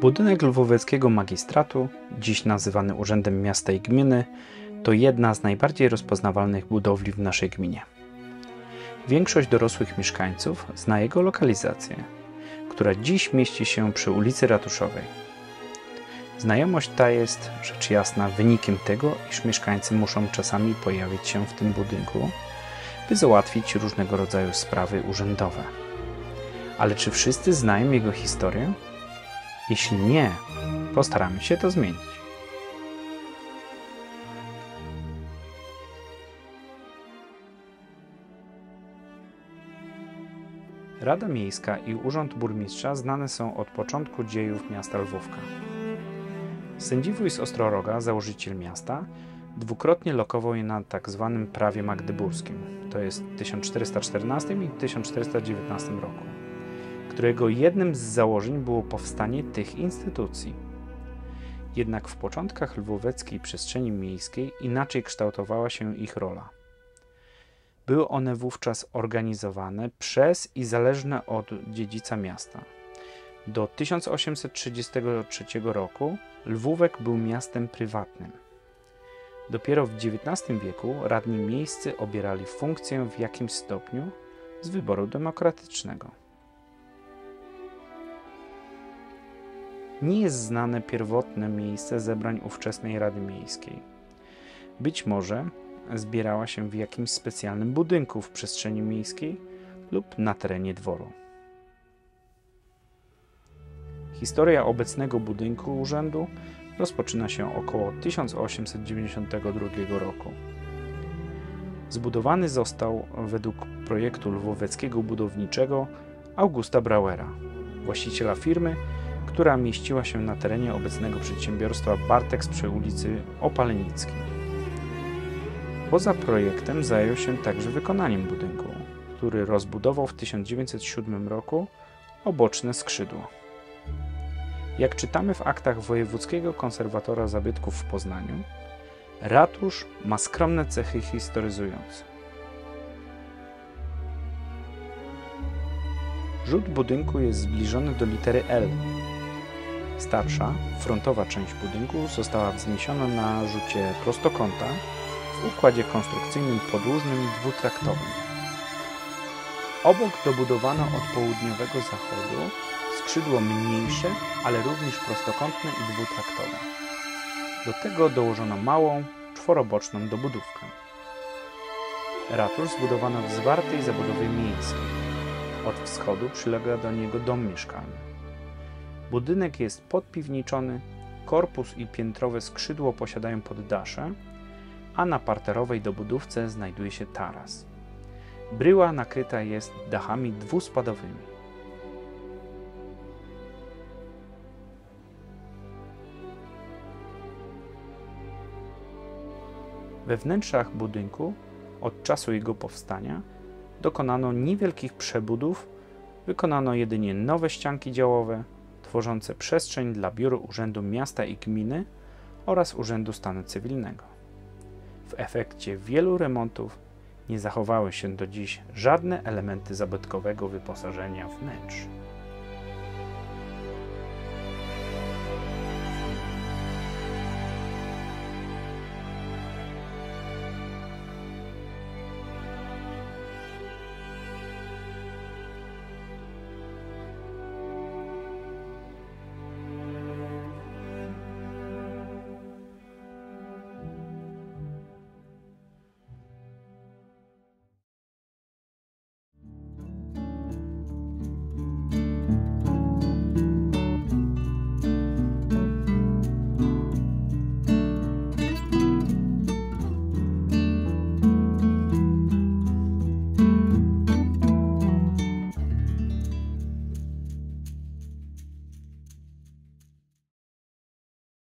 Budynek Lwóweckiego Magistratu, dziś nazywany Urzędem Miasta i Gminy, to jedna z najbardziej rozpoznawalnych budowli w naszej gminie. Większość dorosłych mieszkańców zna jego lokalizację, która dziś mieści się przy ulicy Ratuszowej. Znajomość ta jest, rzecz jasna, wynikiem tego, iż mieszkańcy muszą czasami pojawić się w tym budynku, by załatwić różnego rodzaju sprawy urzędowe. Ale czy wszyscy znają jego historię? Jeśli nie, postaramy się to zmienić. Rada Miejska i Urząd Burmistrza znane są od początku dziejów miasta Lwówka. Sędziwój z Ostroroga, założyciel miasta, dwukrotnie lokował je na tzw. Tak prawie magdeburskim, to jest w 1414 i 1419 roku którego jednym z założeń było powstanie tych instytucji. Jednak w początkach lwóweckiej przestrzeni miejskiej inaczej kształtowała się ich rola. Były one wówczas organizowane przez i zależne od dziedzica miasta. Do 1833 roku Lwówek był miastem prywatnym. Dopiero w XIX wieku radni miejscy obierali funkcję w jakimś stopniu z wyboru demokratycznego. Nie jest znane pierwotne miejsce zebrań ówczesnej Rady Miejskiej. Być może zbierała się w jakimś specjalnym budynku w przestrzeni miejskiej lub na terenie dworu. Historia obecnego budynku urzędu rozpoczyna się około 1892 roku. Zbudowany został według projektu lwoweckiego budowniczego Augusta Brauera, właściciela firmy, która mieściła się na terenie obecnego przedsiębiorstwa Bartex przy ulicy Opalenickiej. Poza projektem zajął się także wykonaniem budynku, który rozbudował w 1907 roku oboczne skrzydło. Jak czytamy w aktach Wojewódzkiego Konserwatora Zabytków w Poznaniu, ratusz ma skromne cechy historyzujące. Rzut budynku jest zbliżony do litery L, Starsza, frontowa część budynku została wzniesiona na rzucie prostokąta w układzie konstrukcyjnym podłużnym dwutraktowym. Obok dobudowano od południowego zachodu skrzydło mniejsze, ale również prostokątne i dwutraktowe. Do tego dołożono małą, czworoboczną dobudówkę. Ratusz zbudowano w zwartej zabudowie miejskiej. Od wschodu przylega do niego dom mieszkalny. Budynek jest podpiwniczony, korpus i piętrowe skrzydło posiadają poddasze, a na parterowej dobudówce znajduje się taras. Bryła nakryta jest dachami dwuspadowymi. We wnętrzach budynku od czasu jego powstania dokonano niewielkich przebudów, wykonano jedynie nowe ścianki działowe, tworzące przestrzeń dla biur Urzędu Miasta i Gminy oraz Urzędu Stanu Cywilnego. W efekcie wielu remontów nie zachowały się do dziś żadne elementy zabytkowego wyposażenia wnętrz.